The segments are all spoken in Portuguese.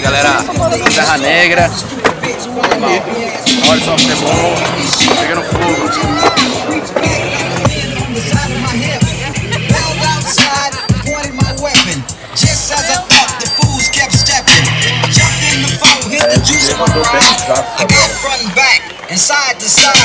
Galera, Serra Negra, olha só futebol, pegando fogo. Juice in my ride. I go front and back, and side to side.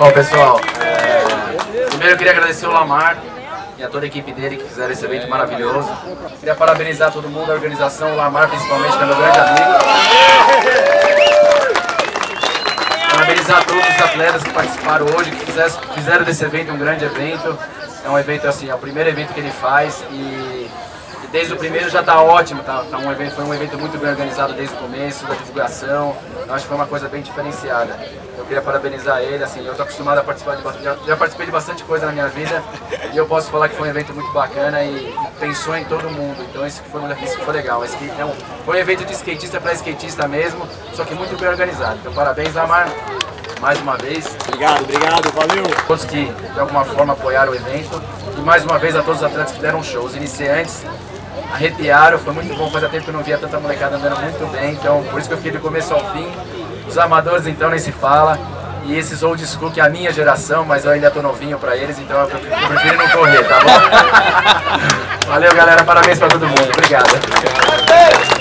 Bom pessoal, é, primeiro eu queria agradecer o Lamar e a toda a equipe dele que fizeram esse evento maravilhoso. Queria parabenizar todo mundo, a organização, o Lamar principalmente, que é meu grande amigo. Parabenizar todos os atletas que participaram hoje, que fizeram, desse evento um grande evento. É um evento assim, é o primeiro evento que ele faz e desde o primeiro já está ótimo, tá, tá um evento, foi um evento muito bem organizado desde o começo, da divulgação. Eu acho que foi uma coisa bem diferenciada. Eu queria parabenizar ele, assim, eu estou acostumado a participar de bastante, já, já participei de bastante coisa na minha vida e eu posso falar que foi um evento muito bacana e, pensou em todo mundo. Então isso que foi, isso que foi legal. Esse, um, foi um evento de skatista para skatista mesmo, só que muito bem organizado. Então parabéns, Amar, mais uma vez. Obrigado, obrigado, valeu! Todos que de alguma forma apoiaram o evento e mais uma vez a todos os atletas que deram show. Os iniciantes arrepiaram, foi muito bom, fazia tempo que eu não via tanta molecada andando muito bem, então por isso que eu fiquei do começo ao fim. Os amadores então nem se fala. E esses old school que é a minha geração, mas eu ainda tô novinho pra eles, então eu prefiro, não correr, tá bom? Valeu galera, parabéns pra todo mundo, obrigado.